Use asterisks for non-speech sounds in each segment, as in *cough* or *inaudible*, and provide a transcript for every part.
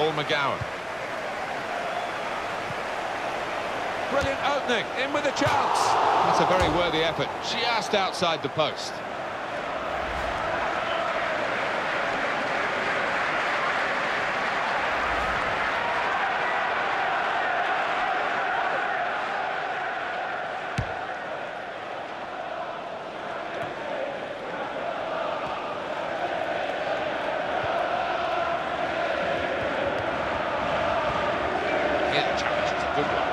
Paul McGowan. Brilliant opening, in with a chance. That's a very worthy effort, just outside the post. Yeah, the challenge is a good one.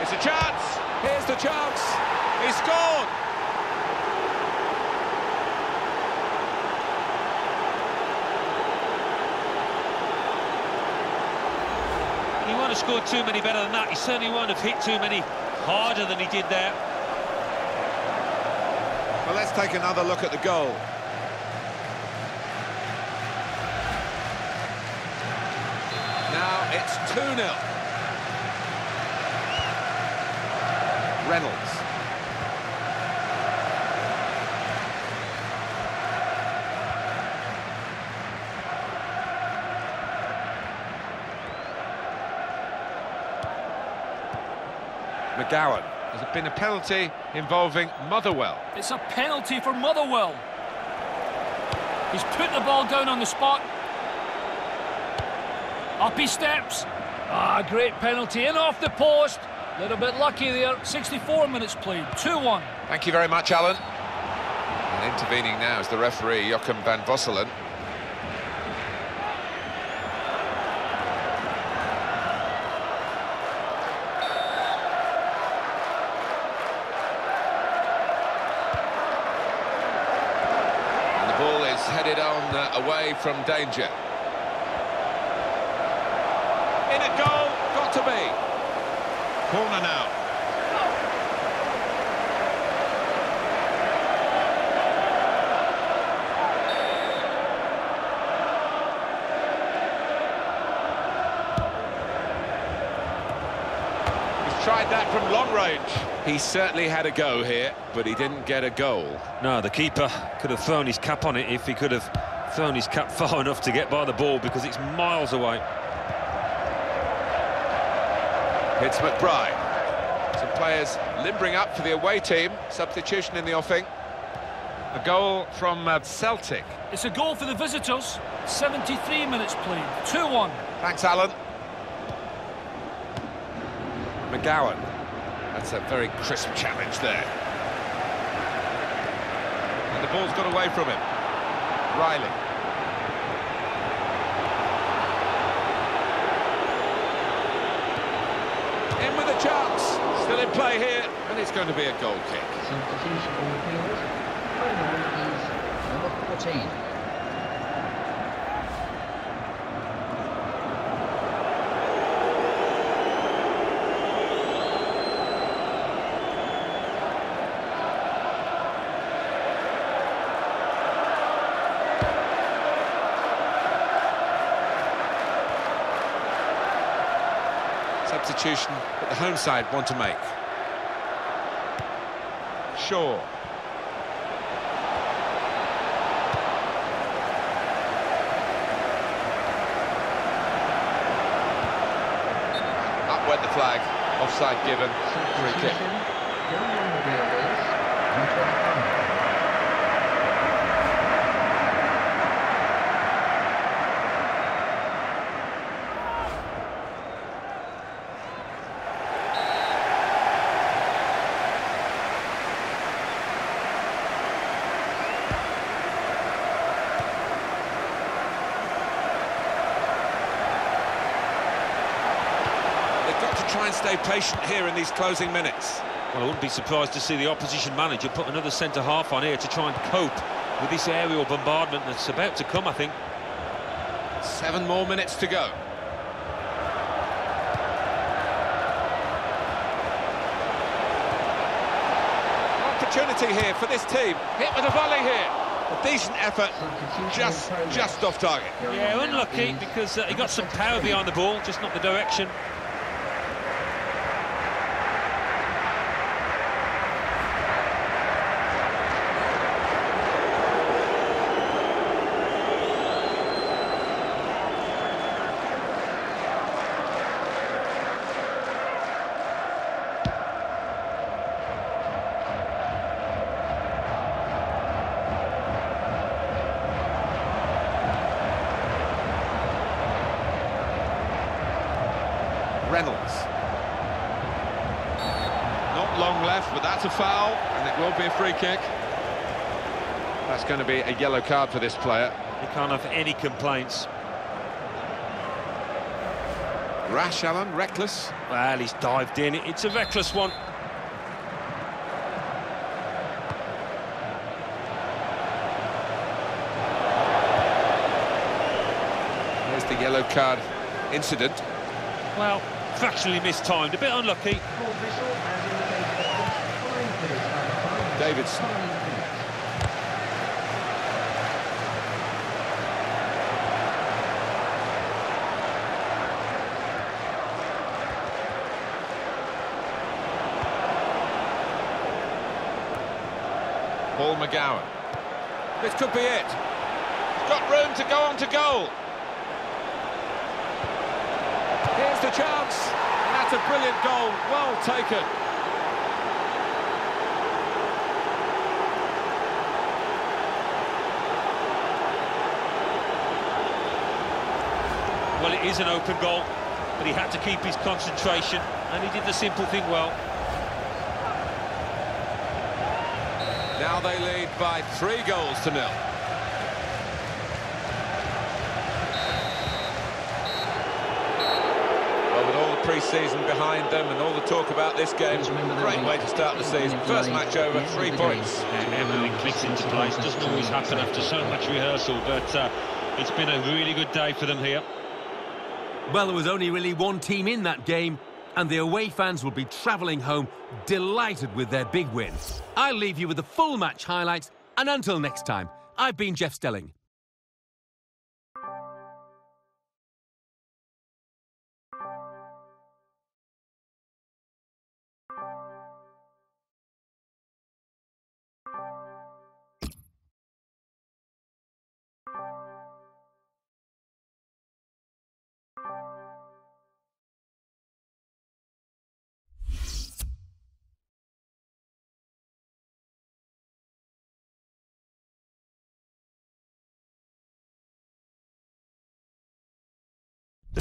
It's a chance. Here's the chance. He scored. He won't have scored too many better than that. He certainly won't have hit too many harder than he did there. Well, let's take another look at the goal. Now it's 2-0. Reynolds. McGowan. There's been a penalty involving Motherwell. It's a penalty for Motherwell. He's put the ball down on the spot. Up he steps. Ah, great penalty. In off the post. A little bit lucky there. 64 minutes played. 2-1. Thank you very much, Alan. And intervening now is the referee, Joachim van Vosselen. From danger. In a goal, got to be. Corner now. He's tried that from long range. He certainly had a go here, but he didn't get a goal. No, the keeper could have thrown his cap on it if he could have thrown his cap *laughs* far enough to get by the ball because it's miles away. It's McBride. Some players limbering up for the away team. Substitution in the offing. A goal from uh, Celtic. It's a goal for the visitors. 73 minutes played. 2-1. Thanks, Alan. McGowan. That's a very crisp challenge there. And the ball's got away from him. Riley. A chance. Still in play here, and it's going to be a goal kick. Number 14. Substitution that the home side want to make. Shaw. Up went the flag. Offside given. Free kick. Substitution. Going on the field is number 25. They've got to try and stay patient here in these closing minutes. Well, I wouldn't be surprised to see the opposition manager put another centre-half on here to try and cope with this aerial bombardment that's about to come, I think. Seven more minutes to go. Opportunity here for this team. Hit with a volley here. A decent effort, just just off target. Yeah, unlucky because uh, he got some power behind the ball, just not the direction. Reynolds. Not long left, but that's a foul, and it will be a free kick. That's going to be a yellow card for this player. He can't have any complaints. Rash, Alan, reckless. Well, he's dived in. It's a reckless one. There's the yellow card incident. Well, fractionally mistimed. A bit unlucky. Full whistle has indicated five minutes out of time. Davidson. Paul McGowan. This could be it. He's got room to go on to goal. Here's the chance. And that's a brilliant goal. Well taken. It is an open goal, but he had to keep his concentration, and he did the simple thing well. Now they lead by three goals to nil. Well, with all the pre-season behind them and all the talk about this game, Just remember great way to start the season. First match over, three of the game. points. Yeah, everything clicks into place. Doesn't always happen after so much rehearsal, but uh, it's been a really good day for them here. Well, there was only really one team in that game, and the away fans will be travelling home delighted with their big win. I'll leave you with the full match highlights, and until next time, I've been Jeff Stelling.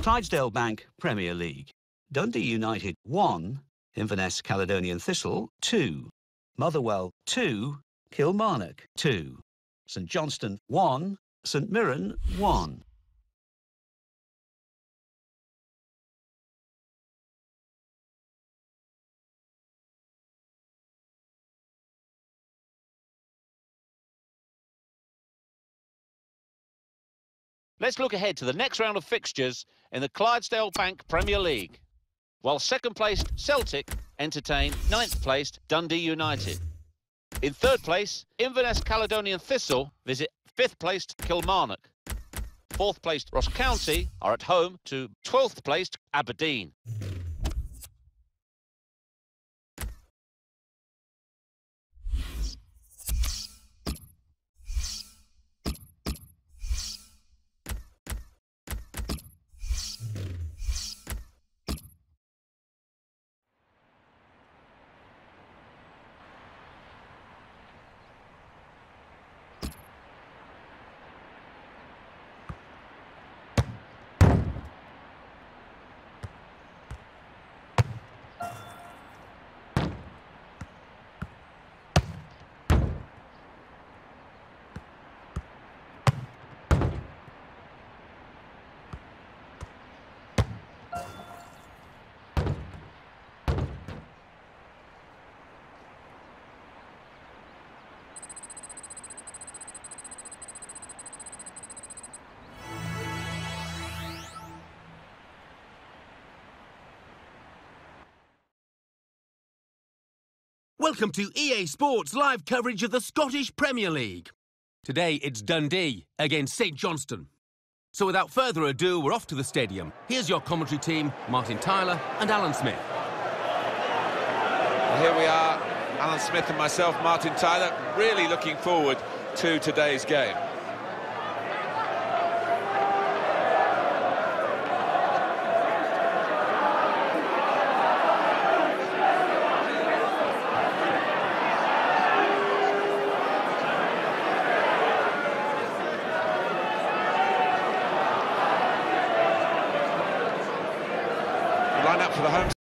Clydesdale Bank Premier League. Dundee United 1, Inverness Caledonian Thistle 2, Motherwell 2, Kilmarnock 2, St Johnstone 1, St Mirren 1. Let's look ahead to the next round of fixtures in the Clydesdale Bank Premier League. While second placed Celtic entertain ninth placed Dundee United. In third place, Inverness Caledonian Thistle visit fifth placed Kilmarnock. Fourth placed Ross County are at home to 12th placed Aberdeen. Welcome to EA Sports live coverage of the Scottish Premier League. Today it's Dundee against St Johnstone. So without further ado, we're off to the stadium. Here's your commentary team, Martin Tyler and Alan Smith. Well, here we are, Alan Smith and myself, Martin Tyler, really looking forward to today's game. The home